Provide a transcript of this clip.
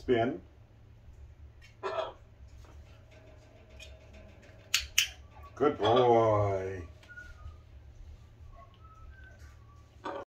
Spin. Good boy.